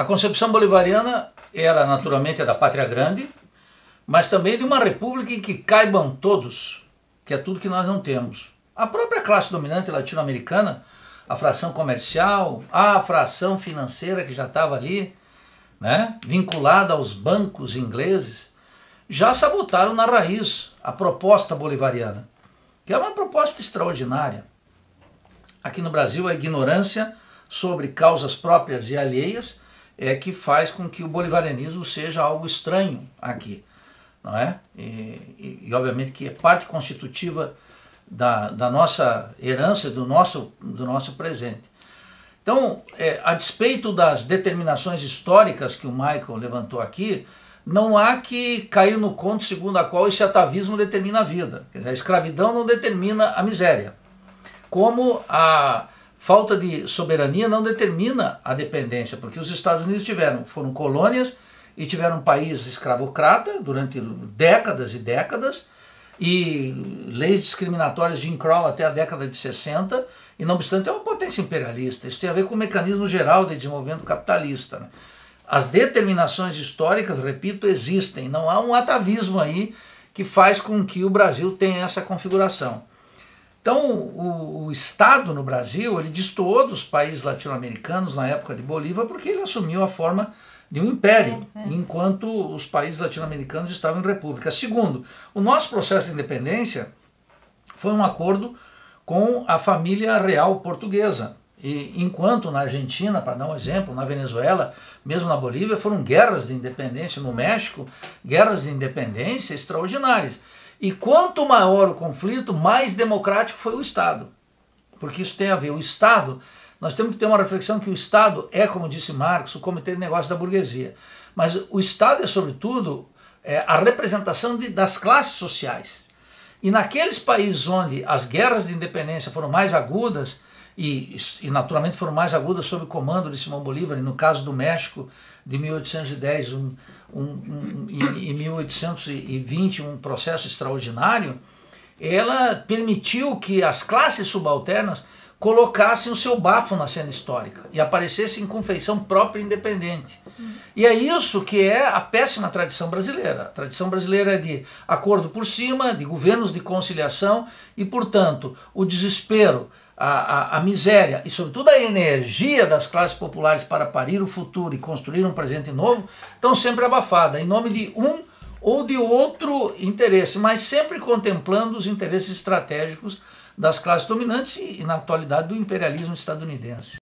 A concepção bolivariana era naturalmente a da pátria grande, mas também de uma república em que caibam todos, que é tudo que nós não temos. A própria classe dominante latino-americana, a fração comercial, a fração financeira que já estava ali, né, vinculada aos bancos ingleses, já sabotaram na raiz a proposta bolivariana, que é uma proposta extraordinária. Aqui no Brasil, a ignorância sobre causas próprias e alheias é que faz com que o bolivarianismo seja algo estranho aqui, não é? E, e, e obviamente que é parte constitutiva da, da nossa herança, do nosso, do nosso presente. Então, é, a despeito das determinações históricas que o Michael levantou aqui, não há que cair no conto segundo a qual esse atavismo determina a vida. A escravidão não determina a miséria. Como a falta de soberania não determina a dependência, porque os Estados Unidos tiveram, foram colônias e tiveram um país escravocrata durante décadas e décadas, e leis discriminatórias de Jim Crow até a década de 60, e não obstante é uma potência imperialista. Isso tem a ver com o mecanismo geral de desenvolvimento capitalista. Né? As determinações históricas, repito, existem. Não há um atavismo aí que faz com que o Brasil tenha essa configuração. Então, o, o, Estado no Brasil, ele destoou dos países latino-americanos na época de Bolívar, porque ele assumiu a forma de um império, é, é. enquanto os países latino-americanos estavam em república. Segundo, o nosso processo de independência foi um acordo com a família real portuguesa. E enquanto na Argentina, para dar um exemplo, na Venezuela, mesmo na Bolívia, foram guerras de independência, no México, guerras de independência extraordinárias. E quanto maior o conflito, mais democrático foi o Estado. Porque isso tem a ver. O Estado, nós temos que ter uma reflexão que o Estado é, como disse Marx, o comitê de negócios da burguesia. Mas o Estado é, sobretudo, é, a representação de, das classes sociais. E naqueles países onde as guerras de independência foram mais agudas, e, e naturalmente foram mais agudas sob o comando de Simão Bolívar, e no caso do México, de 1810, um, um, um, em, em 1820, um processo extraordinário, ela permitiu que as classes subalternas colocassem o seu bafo na cena histórica e aparecessem com feição própria e independente. Uhum. E é isso que é a péssima tradição brasileira. A tradição brasileira é de acordo por cima, de governos de conciliação e, portanto, o desespero, a, a, a, miséria e, sobretudo, a energia das classes populares para parir o futuro e construir um presente novo estão sempre abafadas, em nome de um ou de outro interesse, mas sempre contemplando os interesses estratégicos das classes dominantes e, e na atualidade, do imperialismo estadunidense.